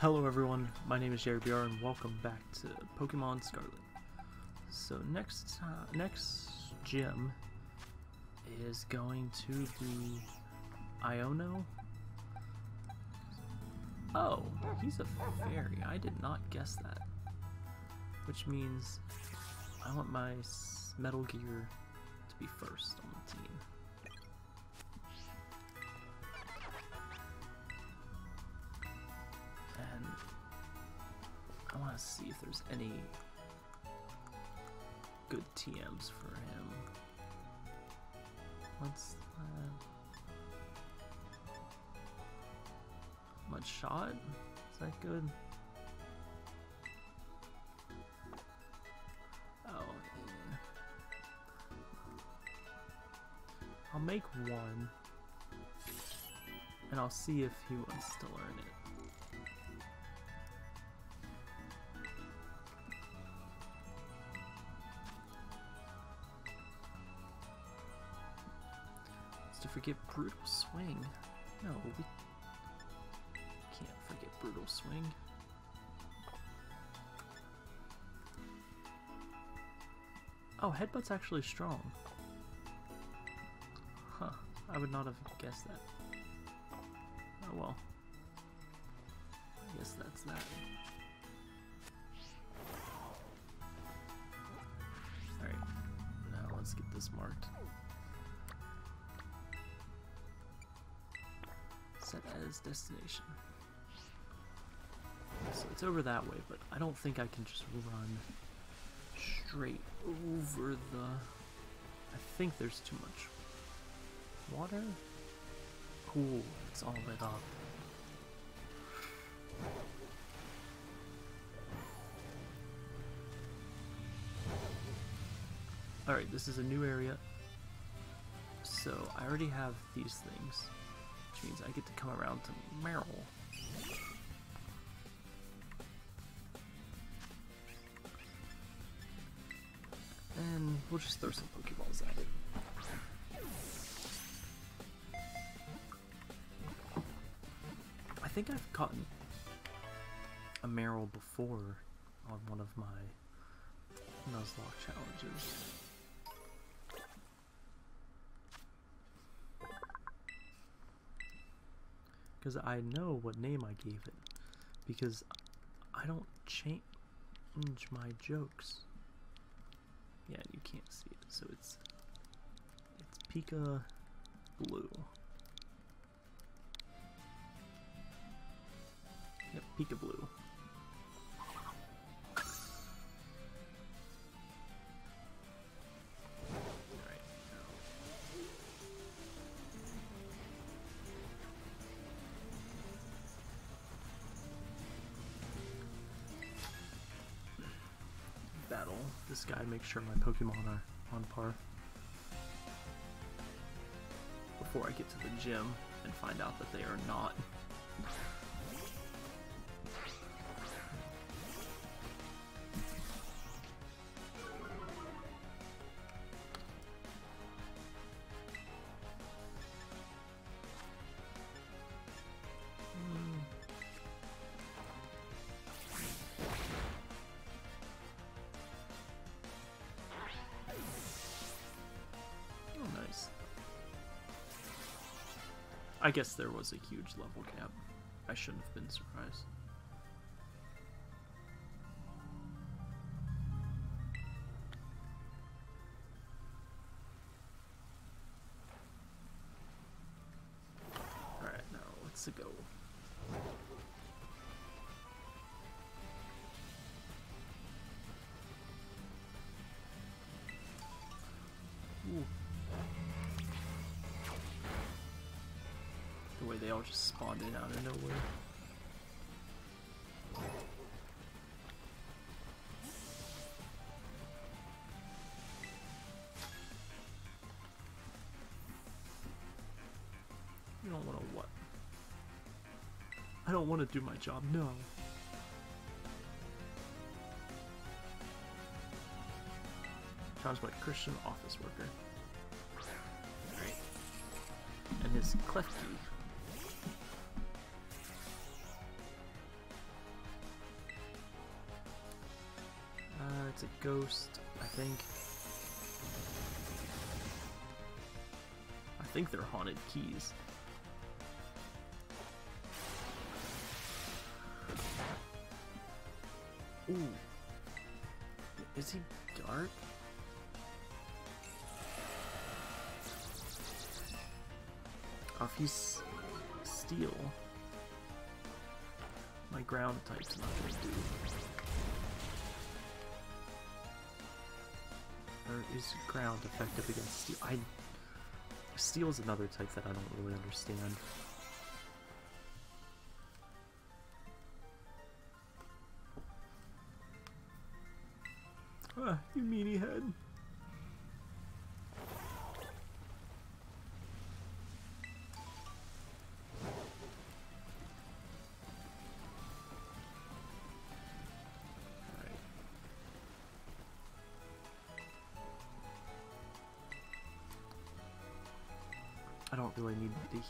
Hello everyone, my name is Jerry BR and welcome back to Pokemon Scarlet. So next uh, next gym is going to be Iono. Oh, he's a fairy. I did not guess that. Which means I want my Metal Gear to be first on want to see if there's any good TMs for him. Let's. Uh, Mud shot? Is that good? Oh, yeah. I'll make one, and I'll see if he wants to learn it. Forget brutal swing. No, we can't forget brutal swing. Oh, headbutt's actually strong. Huh. I would not have guessed that. Oh well. I guess that's that. Alright. Now let's get this marked. Set as destination. So it's over that way, but I don't think I can just run straight over the... I think there's too much water? Cool, it's all lit up. Alright, this is a new area. So I already have these things, which means I get to come around to Marill. And we'll just throw some Pokeballs at it. I think I've caught a Marill before on one of my Nuzlocke challenges. Because I know what name I gave it. Because I don't change my jokes. Yeah, you can't see it, so it's it's Pika Blue. Yep, Pika Blue. Guy, make sure my Pokemon are on par. Before I get to the gym and find out that they are not. I guess there was a huge level gap. I shouldn't have been surprised. They all just spawned in out of nowhere. You don't want to what? I don't want to do my job, no. Challenged by Christian office worker. And his Klefki. It's a ghost, I think. I think they're haunted keys. Ooh. Is he dark? Oh, he's steel, my ground type's not gonna do. Or is ground effective against steel? I steel is another type that I don't really understand. Ah, you meanie head.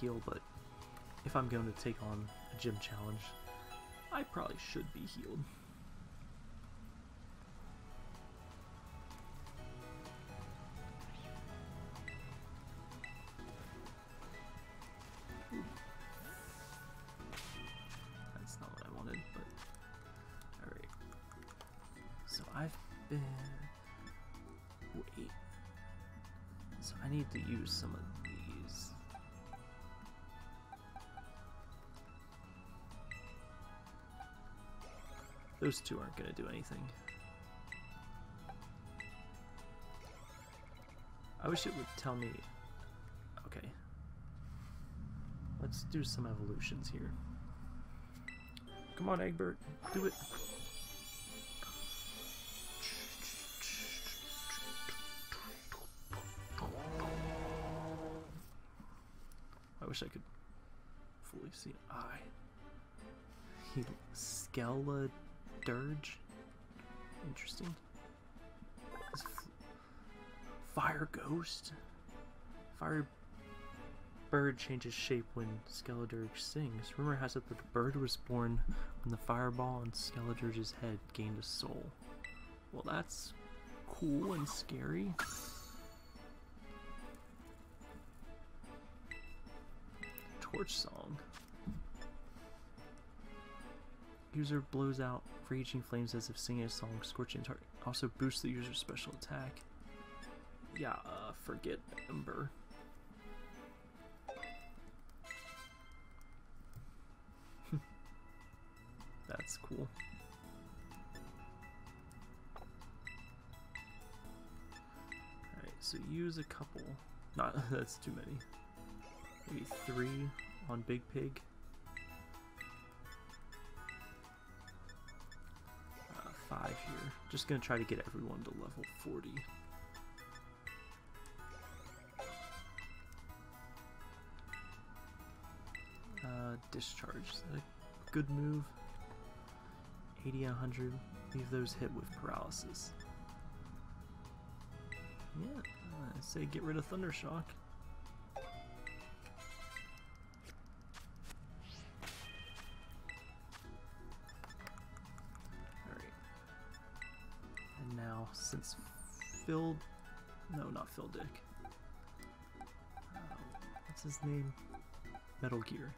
Heal, but if I'm going to take on a gym challenge, I probably should be healed. Those two aren't going to do anything. I wish it would tell me. Okay. Let's do some evolutions here. Come on, Egbert, do it. I wish I could fully see an eye. He Dirge? Interesting. Fire Ghost? Fire bird changes shape when Skeledirge sings. Rumor has it that the bird was born when the fireball on Skeledirge's head gained a soul. Well, that's cool and scary. Torch song. User blows out raging flames as if singing a song, scorching target. Also boosts the user's special attack. Yeah, uh, forget Ember. That's cool. Alright, so use a couple. Not, that's too many. Maybe three on Big Pig. Five here. Just gonna try to get everyone to level 40. Uh, discharge. Is that a good move? 80 100. Leave those hit with paralysis. Yeah, I say get rid of Thundershock. Alright. Since Phil. No, not Phil Dick. Uh, what's his name? Metal Gear.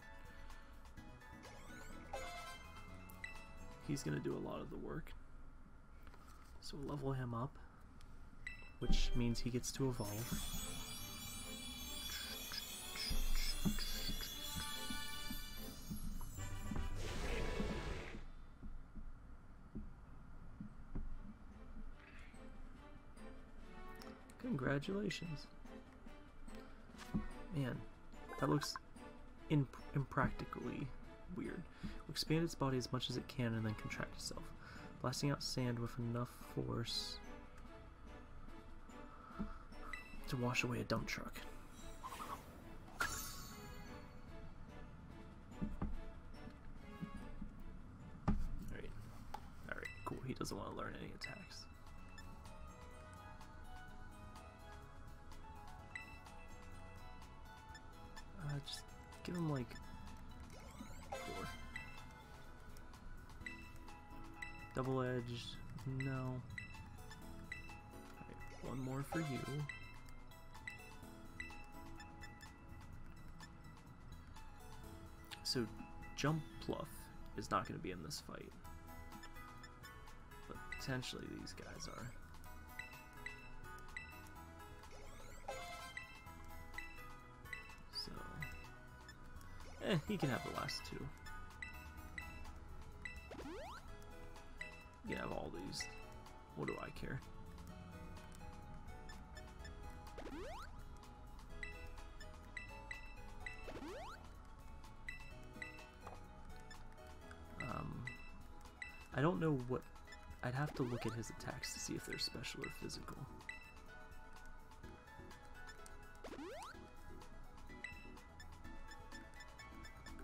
he's going to do a lot of the work. So level him up, which means he gets to evolve. Congratulations. Man, that looks imp impractically weird. Will expand its body as much as it can and then contract itself, blasting out sand with enough force to wash away a dump truck. Edged, no. One more for you. So, Jump Pluff is not going to be in this fight. But potentially these guys are. So, eh, he can have the last two. Can have all these. What do I care? Um, I don't know what... I'd have to look at his attacks to see if they're special or physical.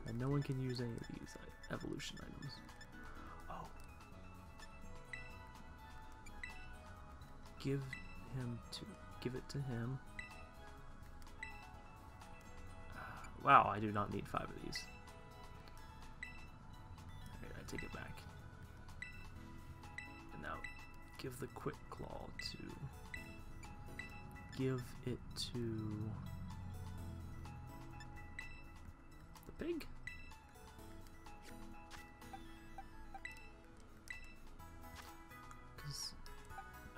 And no one can use any of these evolution items. Give him to... Give it to him. Uh, wow, I do not need five of these. I take it back. And now, give the quick claw to... Give it to... The pig?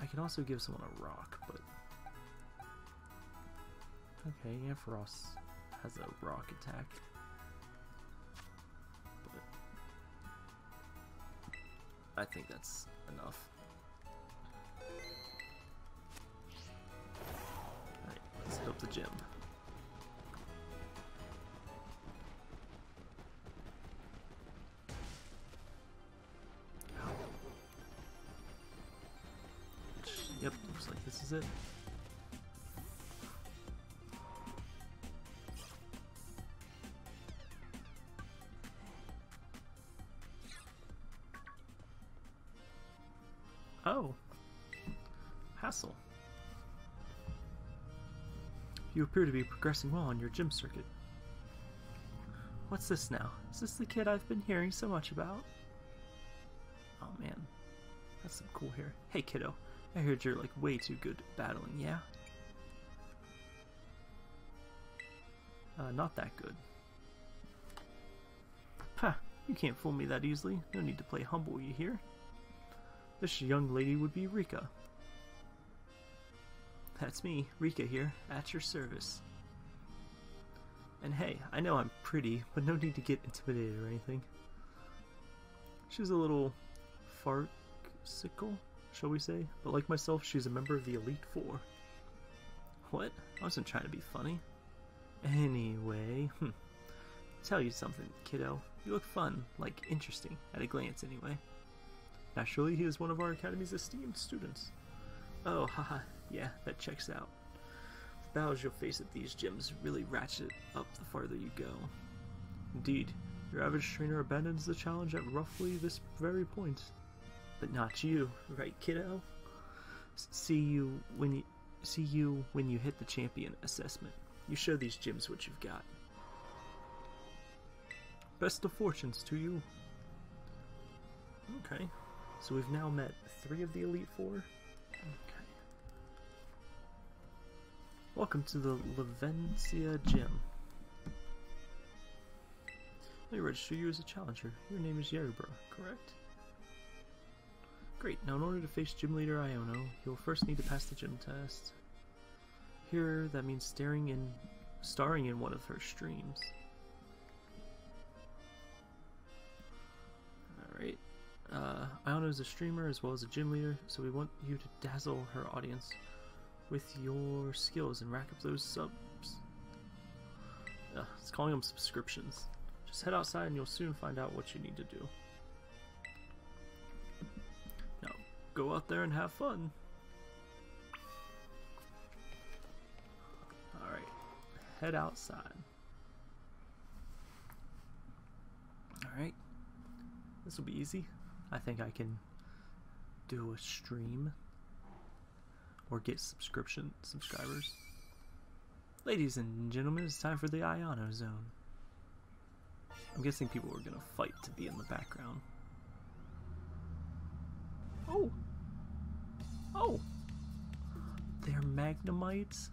Can also give someone a rock, but... Okay, Ampharos has a rock attack. But I think that's enough. Alright, let's hit up the gym. Hassel. You appear to be progressing well on your gym circuit. What's this now? Is this the kid I've been hearing so much about? Oh man, that's some cool hair. Hey kiddo, I heard you're like way too good at battling, yeah? Uh, not that good. Pah, you can't fool me that easily. No need to play humble, you hear? This young lady would be Rika. That's me, Rika here, at your service. And hey, I know I'm pretty, but no need to get intimidated or anything. She's a little farcical, shall we say? But like myself, she's a member of the Elite Four. What? I wasn't trying to be funny. Anyway, hmm. Tell you something, kiddo. You look fun, like interesting, at a glance anyway. Naturally, he is one of our Academy's esteemed students. Oh, haha, yeah, that checks out. The battles you'll face at these gyms really ratchet up the farther you go. Indeed, your average trainer abandons the challenge at roughly this very point. But not you, right, kiddo? S see you when you see you when you hit the champion assessment. You show these gyms what you've got. Best of fortunes to you. Okay. So we've now met three of the Elite Four. Welcome to the Levincia Gym. Let me register you as a challenger. Your name is Yerubra, correct? Great, now in order to face Gym Leader Iono, you'll first need to pass the gym test. Here, that means staring in, starring in one of her streams. Alright. Uh, Iono is a streamer as well as a gym leader, so we want you to dazzle her audience with your skills and rack up those subs. Uh, it's calling them subscriptions. Just head outside and you'll soon find out what you need to do. Now, go out there and have fun. Alright, head outside. Alright, this will be easy. I think I can do a stream or get subscription subscribers. Ladies and gentlemen, it's time for the Iono Zone. I'm guessing people are gonna fight to be in the background. Oh! Oh! They're magnemites.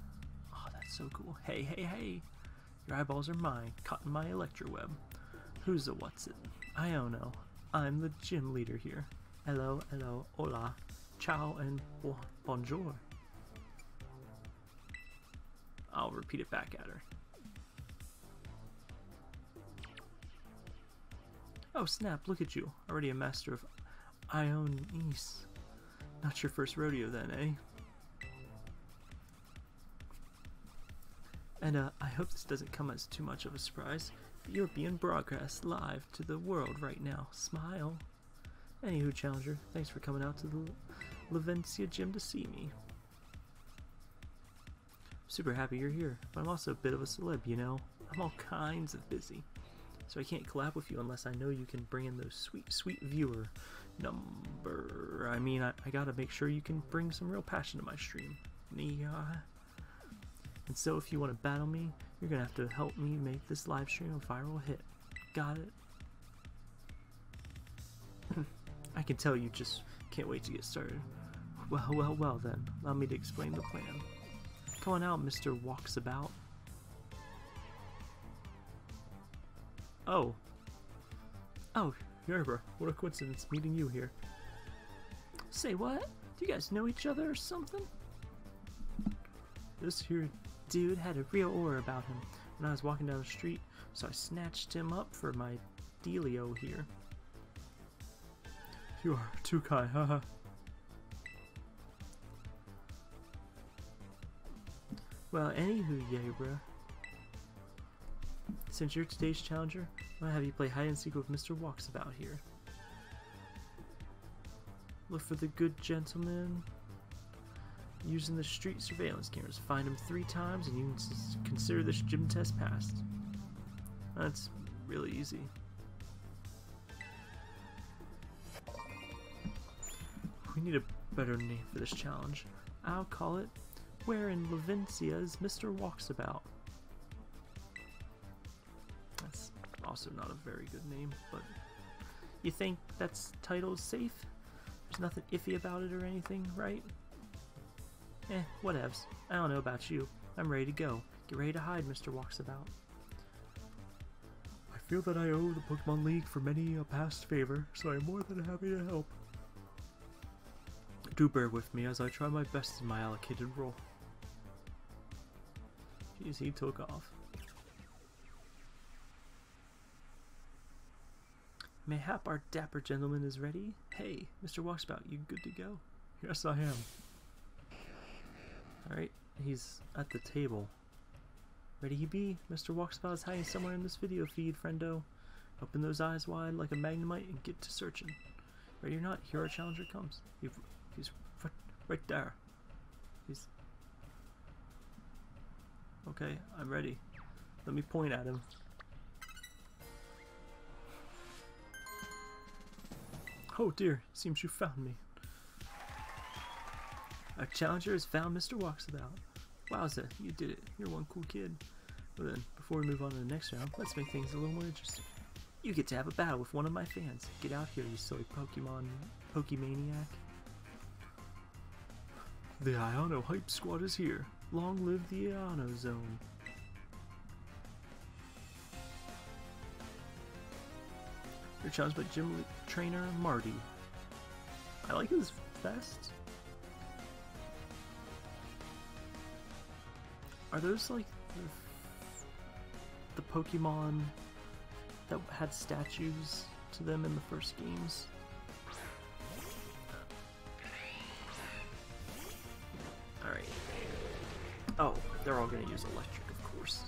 Oh, that's so cool. Hey, hey, hey. Your eyeballs are mine, caught in my electroweb. Who's a what's it? I don't know. I'm the gym leader here. Hello, hello, hola, ciao, and bo- bonjour. I'll repeat it back at her. Oh snap, look at you. Already a master of Ionis. Not your first rodeo then, eh? And uh, I hope this doesn't come as too much of a surprise. But you're being broadcast live to the world right now. Smile. Anywho, Challenger, thanks for coming out to the Levincia gym to see me. Super happy you're here, but I'm also a bit of a celeb, you know? I'm all kinds of busy. So I can't collab with you unless I know you can bring in those sweet, sweet viewer number. I mean, I, I gotta make sure you can bring some real passion to my stream. Yeah. And so if you want to battle me, you're gonna have to help me make this live stream a viral hit. Got it? I can tell you just can't wait to get started. Well, well, well then. Allow me to explain the plan. Come on out, Mr. Walks About. Oh. Oh, Yerba, what a coincidence meeting you here. Say what? Do you guys know each other or something? This here dude had a real aura about him when I was walking down the street, so I snatched him up for my dealio here. You are too kind, haha. Well, anywho, Yabra. Since you're today's challenger, gonna have you play hide and seek with Mr. Walksabout here. Look for the good gentleman using the street surveillance cameras. Find him three times and you can consider this gym test passed. That's really easy. We need a better name for this challenge. I'll call it Where in Levincia is Mr. Walksabout? That's also not a very good name, but you think that's title's safe? There's nothing iffy about it or anything, right? Eh, whatevs. I don't know about you. I'm ready to go. Get ready to hide, Mr. Walksabout. I feel that I owe the Pokemon League for many a past favor, so I'm more than happy to help. Do bear with me as I try my best in my allocated role. Jeez, he took off. Mayhap our dapper gentleman is ready. Hey, Mr. Walksabout, you good to go? Yes, I am. Alright, he's at the table. Ready he be? Mr. Walksabout is hiding somewhere in this video feed, friendo. Open those eyes wide like a magnemite and get to searching. Ready or not, here our challenger comes. He, he's right, right there. He's... Okay, I'm ready. Let me point at him. Oh dear, seems you found me. Our challenger has found Mr. Walksabout. Wowza, you did it. You're one cool kid. Well then, before we move on to the next round, let's make things a little more interesting. You get to have a battle with one of my fans. Get out here, you silly Pokemon Pokemaniac. The Iono Hype Squad is here. Long live the Iono Zone. You're challenged by gym trainer Marty. I like his vest. Are those like the, the Pokemon that had statues to them in the first games? They're all gonna use electric, of course.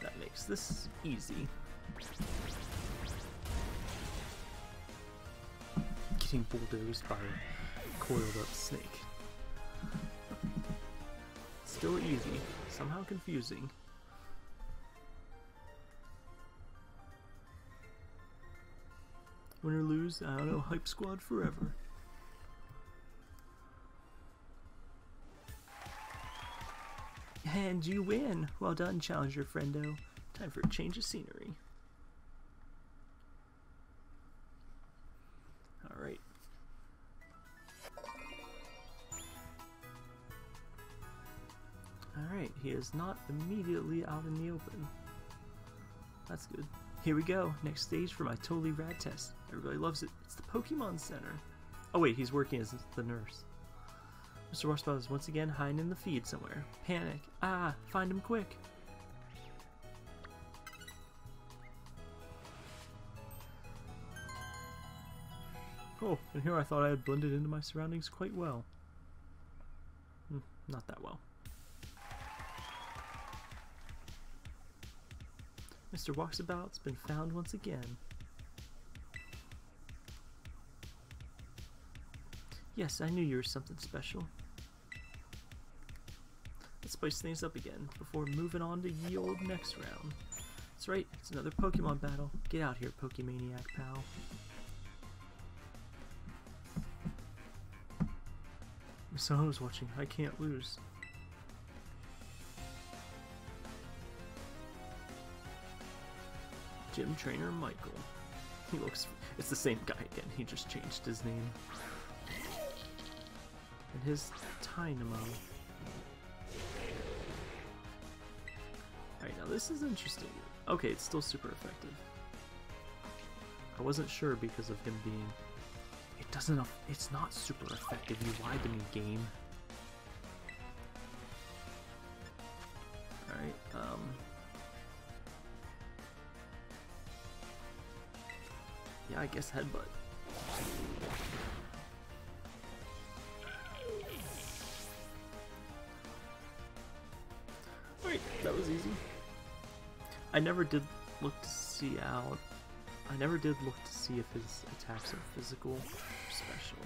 That makes this easy. Getting bulldozed by a coiled up snake. Still easy, somehow confusing. Win or lose, I don't know, Hype Squad forever. And you win! Well done, Challenger Friendo. Time for a change of scenery. Alright. Alright, he is not immediately out in the open. That's good. Here we go, next stage for my totally rad test. Everybody loves it. It's the Pokemon Center. Oh wait, he's working as the nurse. Mr. Walksabout is once again hiding in the feed somewhere. Panic. Ah, find him quick. Oh, and here I thought I had blended into my surroundings quite well. Hmm, not that well. Mr. Walksabout's been found once again. Yes, I knew you were something special. Spice things up again before moving on to ye old next round. That's right, it's another Pokemon battle. Get out here, Pokemaniac pal. Miss Iono's watching. I can't lose. Gym trainer Michael. He looks. It's the same guy again. He just changed his name. And his Tynamo. Now this is interesting. Okay, it's still super effective. I wasn't sure because of him being it doesn't. It's not super effective. You lied to me, game. All right. Um. Yeah, I guess headbutt. I never did look to see out I never did look to see if his attacks are physical or special.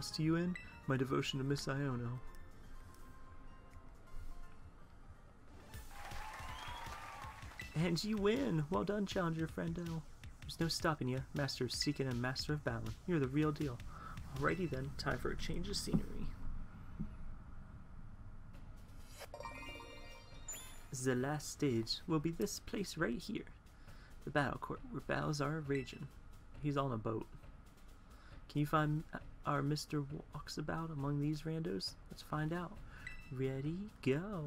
Lost to you in? My devotion to Miss Iono. And you win! Well done, Challenger Friendo. There's no stopping you. Master of Seeking and Master of Battling. You're the real deal. Alrighty then, time for a change of scenery. The last stage will be this place right here. The battle court, where battles are raging. He's on a boat. Can you find our Mr. Walks about among these randos? Let's find out. Ready, go.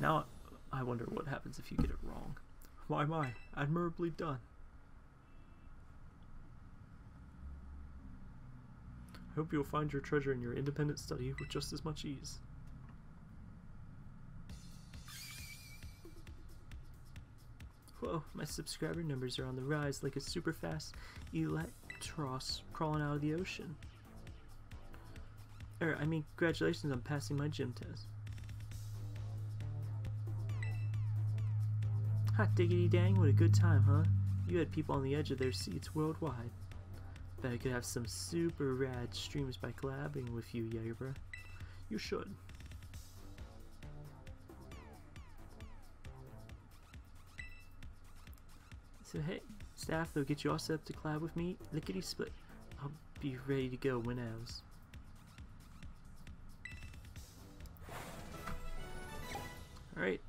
Now, I wonder what happens if you get it wrong. Why, my, admirably done. I hope you'll find your treasure in your independent study with just as much ease. Whoa, my subscriber numbers are on the rise like a super fast Eelektross crawling out of the ocean. Er, I mean, congratulations on passing my gym test. Hot diggity dang, what a good time, huh? You had people on the edge of their seats worldwide. Bet I could have some super rad streams by collabing with you, Jagerbra. You should. So hey, staff, they'll get you all set up to collab with me. Lickety split. I'll be ready to go whenever. Alright.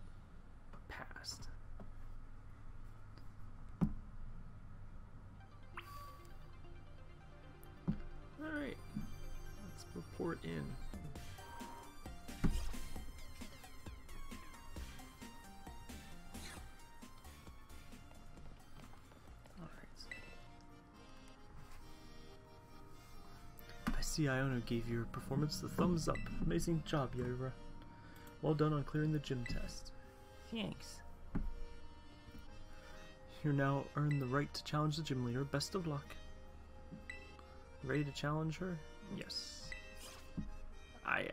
See Iono gave your performance the thumbs up. Amazing job, Yora. Well done on clearing the gym test. Thanks. You now earn the right to challenge the gym leader. Best of luck. Ready to challenge her? Yes. I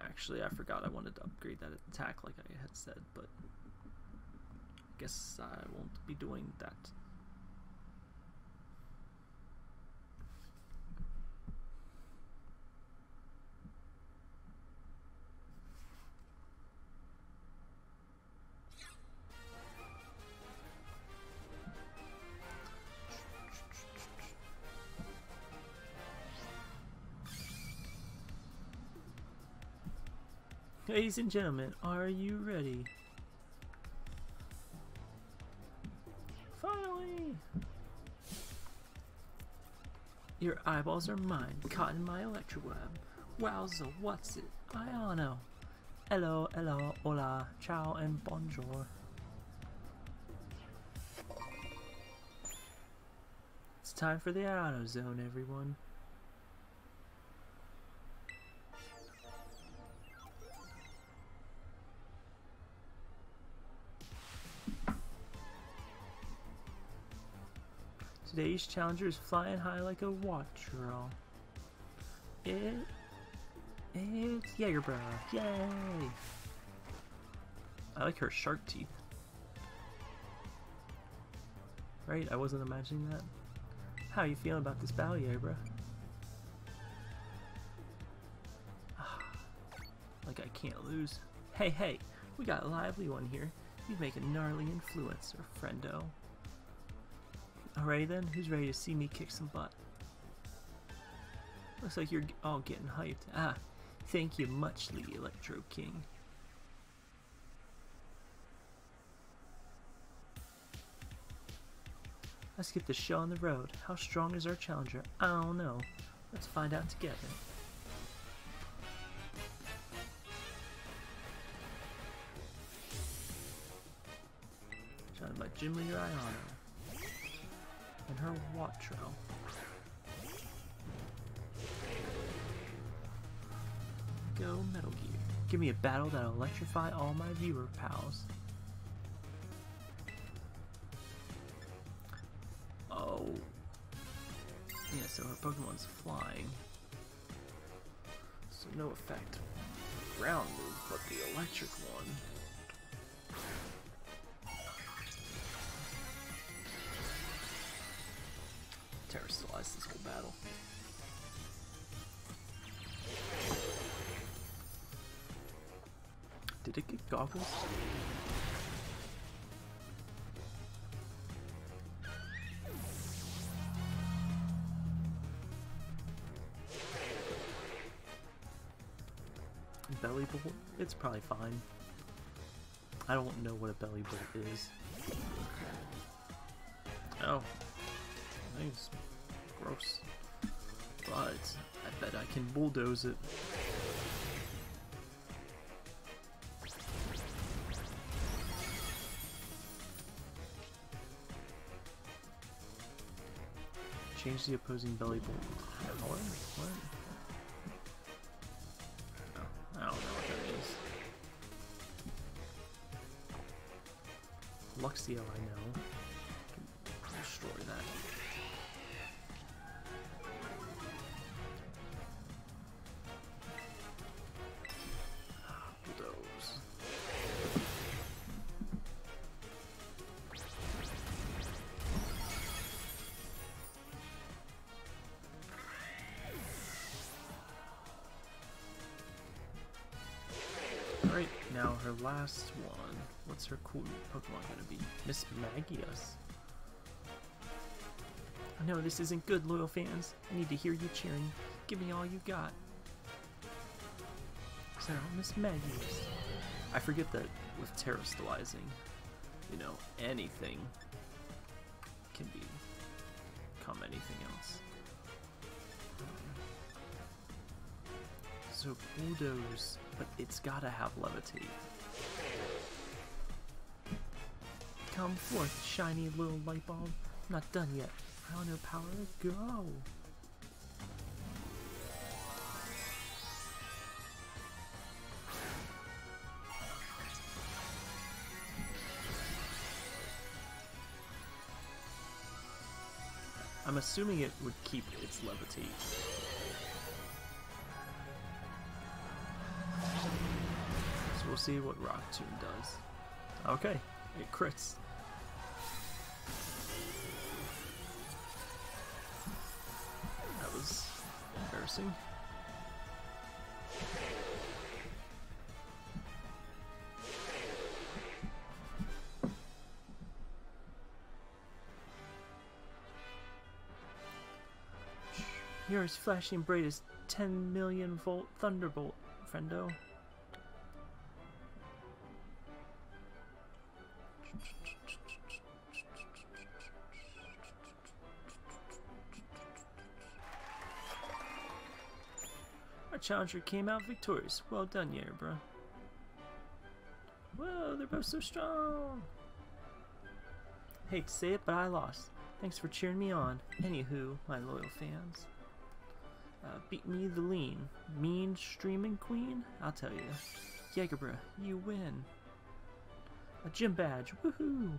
actually I forgot I wanted to upgrade that attack like I had said, but I guess I won't be doing that. Ladies and gentlemen, are you ready? Finally! Your eyeballs are mine, caught in my electroweb. Wowza, what's it? I don't know. Hello, hello, hola, ciao, and bonjour. It's time for the auto zone, everyone. Challenger is flying high like a Wattrel. It, it's Jagerbra. Yay! I like her shark teeth. Right, I wasn't imagining that. How are you feeling about this battle, Jagerbra? Ah, like I can't lose. Hey, hey, we got a lively one here. You make a gnarly influencer, friendo. Alrighty then, who's ready to see me kick some butt? Looks like you're all getting hyped. Ah, thank you muchly, Electro King. Let's get the show on the road. How strong is our challenger? I don't know. Let's find out together. Challenged by Gym Leader Iono and her Wattrel. Go Metal Gear. Give me a battle that'll electrify all my viewer pals. Oh. Yeah, so her Pokemon's flying. So no effect. Ground move, but the electric one. Terrorize this whole battle. Did it get goggles? Bellibolt? It's probably fine. I don't know what a Bellibolt is. Oh. Nice. Gross. But I bet I can bulldoze it. Change the opposing Bellibolt. What? Oh, I don't know what that is. Luxio, I know. Can destroy that. Her last one. What's her cool Pokemon gonna be? Miss Magius. I know this isn't good, loyal fans. I need to hear you cheering. Give me all you got. So, Mismagius. I forget that with terastallizing, you know, anything can be become anything else. Um, so bulldoze, but it's gotta have levitate. Come forth, shiny little light bulb. I'm not done yet. I don't know power. To go. I'm assuming it would keep its levity. So we'll see what Rock Tomb does. Okay, it crits. Embarrassing. Yours flashing bright as 10 million volt thunderbolt, friendo. Challenger came out victorious. Well done, Yerbra. Whoa, they're both so strong. Hate to say it, but I lost. Thanks for cheering me on. Anywho, my loyal fans. Uh, beat me the lean. Mean streaming queen? I'll tell you. Jägerbra, you win. A gym badge. Woohoo!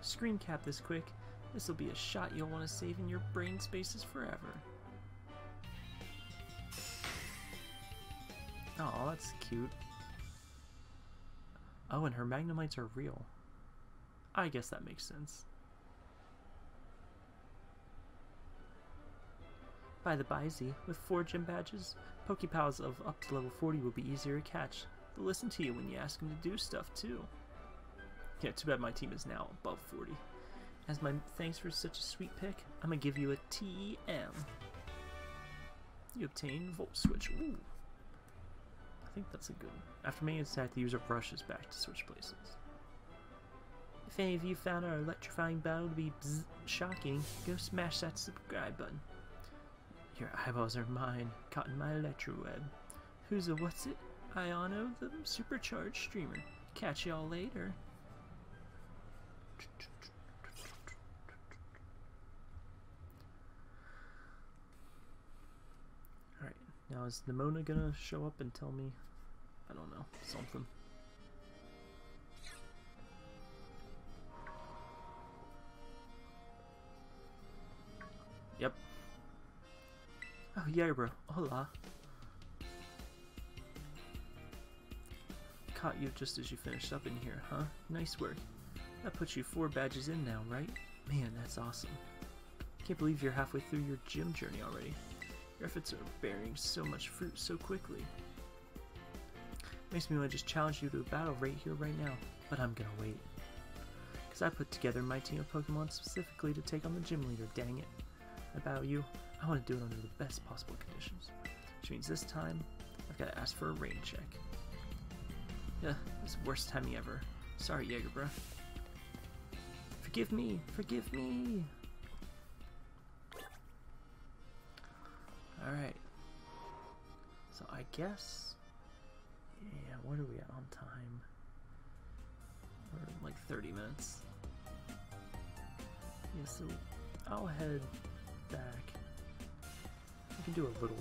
Screen cap this quick. This'll be a shot you'll want to save in your brain spaces forever. Oh, that's cute. Oh, and her magnemites are real. I guess that makes sense. By the by, Z, with four gym badges, Pokepals of up to level 40 will be easier to catch. They'll listen to you when you ask them to do stuff, too. Yeah, too bad my team is now above 40. As my thanks for such a sweet pick, I'm gonna give you a TM. You obtain Volt Switch. Ooh. I think that's a good one. After making attack, the user rushes back to switch places. If any of you found our electrifying battle to be shocking, go smash that subscribe button. Your eyeballs are mine, caught in my electroweb. Who's a what's it? Iono, the supercharged streamer. Catch y'all later. Alright, now is Nemona gonna show up and tell me, I don't know, something? Yep. Oh, yeah, bro. Hola. Caught you just as you finished up in here, huh? Nice work. That puts you four badges in now, right? Man, that's awesome. Can't believe you're halfway through your gym journey already. Your efforts are bearing so much fruit so quickly. Makes me want to just challenge you to a battle right here, right now. But I'm gonna wait. Because I put together my team of Pokemon specifically to take on the gym leader, dang it. About you, I want to do it under the best possible conditions. Which means this time, I've got to ask for a rain check. Yeah, it's the worst timing ever. Sorry, Jägerbra. Forgive me! Forgive me! Alright. So I guess... Yeah, what are we at on time? We're like 30 minutes. Yeah, so I'll head back. We can do a little...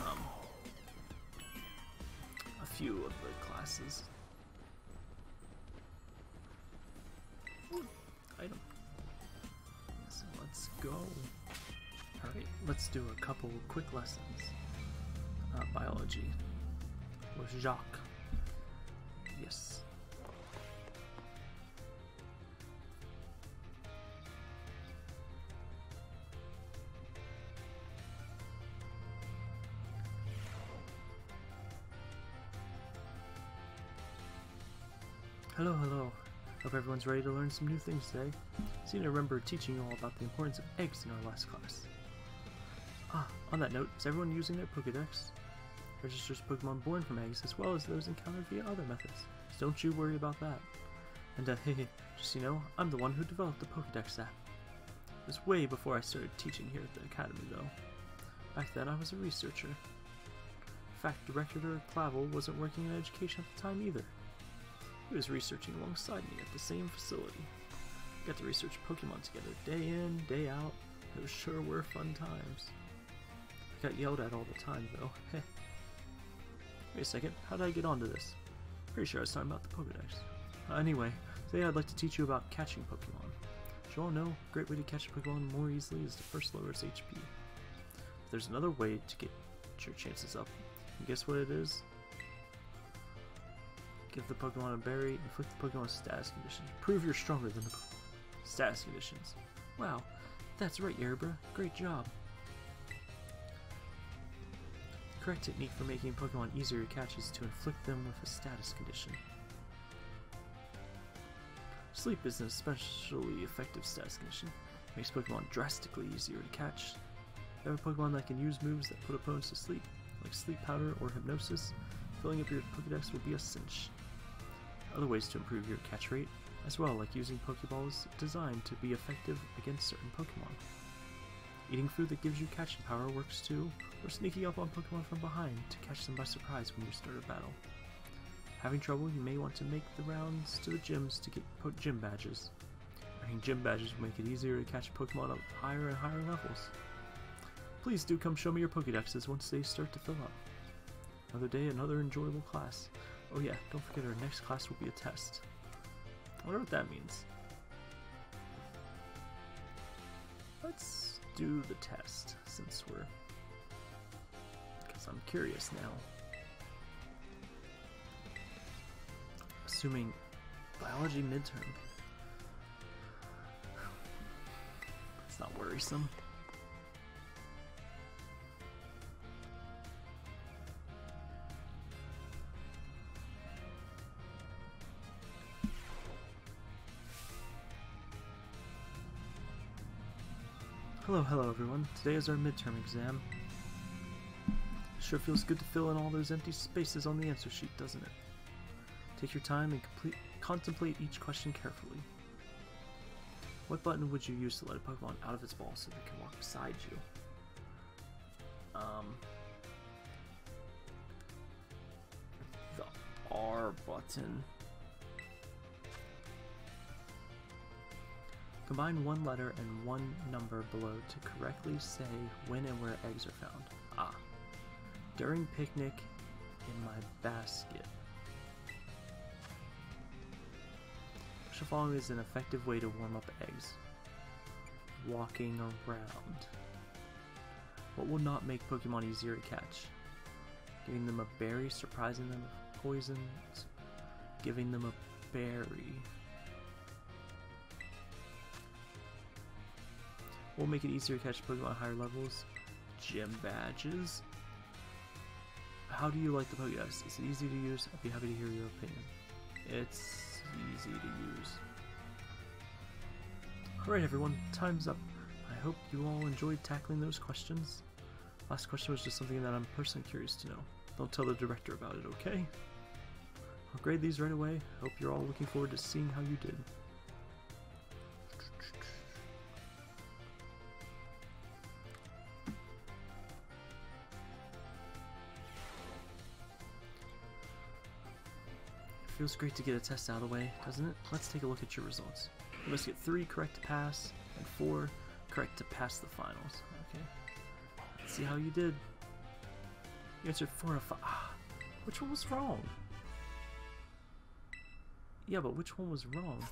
Um... A few of the classes. Item. So let's go. Let's do a couple quick lessons. Uh, biology. With Jack. Yes. Hello, hello. Hope everyone's ready to learn some new things today. Seem to remember teaching you all about the importance of eggs in our last class. Ah, on that note, is everyone using their Pokedex? Registers Pokemon born from eggs as well as those encountered via other methods. So don't you worry about that. And uh, hey, just so you know, I'm the one who developed the Pokedex app. It was way before I started teaching here at the academy though. Back then I was a researcher. In fact, Director Clavel wasn't working in education at the time either. He was researching alongside me at the same facility. We got to research Pokemon together day in, day out. Those sure were fun times. Got yelled at all the time though. Wait a second, how did I get onto this? Pretty sure I was talking about the Pokedex. Uh, anyway, today I'd like to teach you about catching Pokemon. As you all know, a great way to catch a Pokemon more easily is to first lower its HP. But there's another way to get your chances up. And guess what it is? Give the Pokemon a berry, and inflict the Pokemon's status conditions. Prove you're stronger than the status conditions. Wow, that's right, Yerbra. Great job. Correct technique for making Pokemon easier to catch is to inflict them with a status condition. Sleep is an especially effective status condition. It makes Pokemon drastically easier to catch. You have a Pokemon that can use moves that put opponents to sleep, like Sleep Powder or Hypnosis, filling up your Pokedex will be a cinch. Other ways to improve your catch rate, as well, like using Pokeballs designed to be effective against certain Pokemon. Eating food that gives you catching power works too, or sneaking up on Pokemon from behind to catch them by surprise when you start a battle. Having trouble, you may want to make the rounds to the gyms to get po- gym badges. Earning gym badges will make it easier to catch Pokemon up higher and higher levels. Please do come show me your Pokedexes once they start to fill up. Another day, another enjoyable class. Oh yeah, don't forget our next class will be a test. I wonder what that means. Let's do the test since we're. Because I'm curious now. Assuming biology midterm. It's not worrisome. Hello, hello everyone. Today is our midterm exam. Sure feels good to fill in all those empty spaces on the answer sheet, doesn't it? Take your time and complete, contemplate each question carefully. What button would you use to let a Pokemon out of its ball so they can walk beside you? Um, the R button. Combine one letter and one number below to correctly say when and where eggs are found. Ah. During picnic in my basket. Following is an effective way to warm up eggs? Walking around. What will not make Pokemon easier to catch? Giving them a berry, surprising them with poisons, giving them a berry. Will make it easier to catch Pokemon at higher levels. Gym badges. How do you like the Pokédex? Is it easy to use? I'd be happy to hear your opinion. It's easy to use. Alright everyone, time's up. I hope you all enjoyed tackling those questions. Last question was just something that I'm personally curious to know. Don't tell the director about it, okay? I'll grade these right away. Hope you're all looking forward to seeing how you did. Feels great to get a test out of the way, doesn't it? Let's take a look at your results. You must get three correct to pass, and four correct to pass the finals. Okay. Let's see how you did. You answered four of five. Ah, which one was wrong? Yeah, but which one was wrong?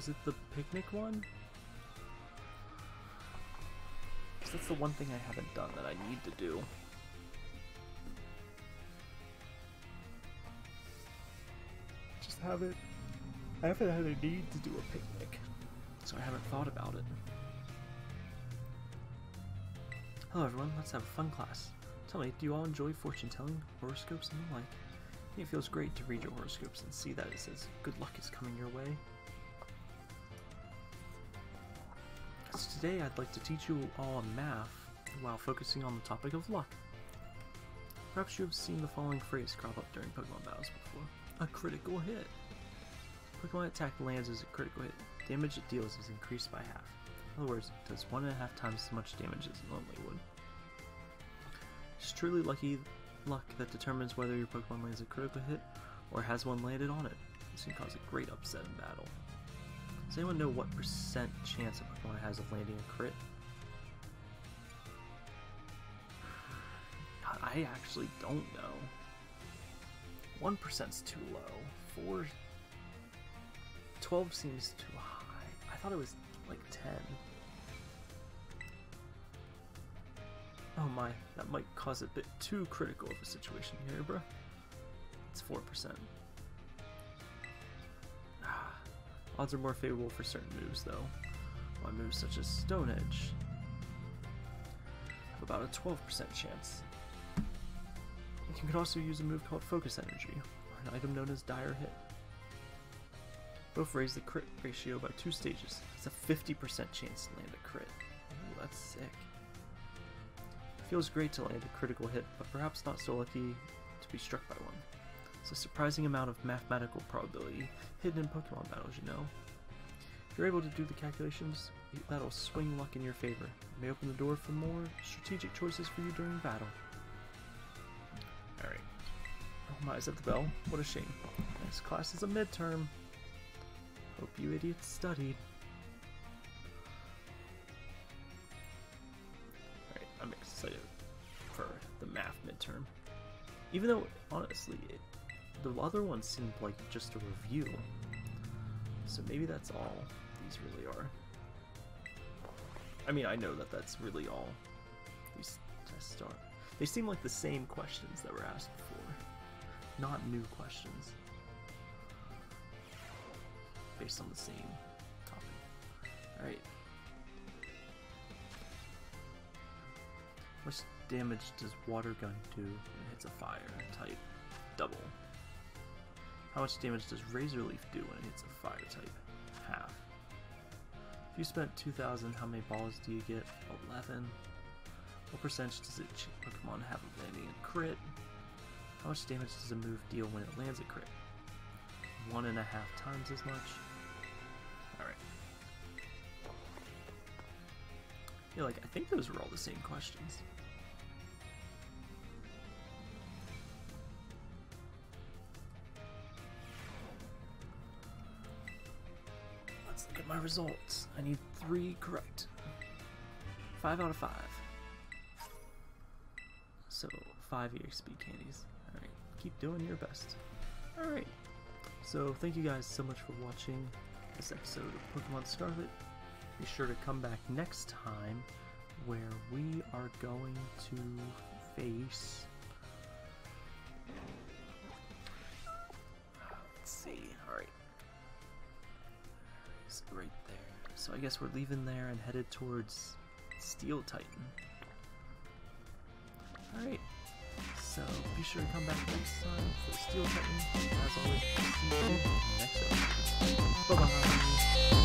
Was it the picnic one? 'Cause that's the one thing I haven't done that I need to do. Just haven't. I haven't had a need to do a picnic, so I haven't thought about it. Hello everyone, let's have a fun class. Tell me, do you all enjoy fortune telling, horoscopes, and the like? It feels great to read your horoscopes and see that it says good luck is coming your way. Today I'd like to teach you all math while focusing on the topic of luck. Perhaps you have seen the following phrase crop up during Pokemon battles before. A critical hit. Pokemon attack lands as a critical hit. Damage it deals is increased by half. In other words, it does one and a half times as much damage as it normally would. It's truly lucky luck that determines whether your Pokemon lands a critical hit or has one landed on it. This can cause a great upset in battle. Does anyone know what percent chance a Pokemon has of landing a crit? God, I actually don't know. 1%'s too low. 4... 12 seems too high. I thought it was like 10. Oh my, that might cause a bit too critical of a situation here, bruh. It's 4%. Odds are more favorable for certain moves, though. On moves such as Stone Edge have about a 12% chance. You can also use a move called Focus Energy, or an item known as Dire Hit. Both raise the crit ratio by two stages. It's a 50% chance to land a crit. Ooh, that's sick. Feels great to land a critical hit, but perhaps not so lucky to be struck by one. It's a surprising amount of mathematical probability hidden in Pokemon battles, you know. If you're able to do the calculations, that'll swing luck in your favor. It may open the door for more strategic choices for you during battle. Alright. Oh my, is that the bell? What a shame. This class is a midterm. Hope you idiots studied. Alright, I'm excited for the math midterm. Even though, honestly, it, the other ones seemed like just a review. So maybe that's all these really are. I mean, I know that that's really all these tests are. They seem like the same questions that were asked before, not new questions based on the same topic. Alright. How much damage does water gun do when it hits a fire type? Double. How much damage does razor leaf do when it hits a fire type? Half. If you spent 2,000, how many balls do you get? 11. What percentage does each Pokemon have of landing a crit? How much damage does a move deal when it lands a crit? One and a half times as much. Alright. Yeah, like, I think those were all the same questions. Results. I need three correct. Five out of five. So, five EXP candies. Alright, keep doing your best. Alright, so thank you guys so much for watching this episode of Pokemon Scarlet. Be sure to come back next time where we are going to face. So I guess we're leaving there and headed towards Steel Titan. Alright. So be sure to come back next time for Steel Titan. As always, see you next episode. Bye bye.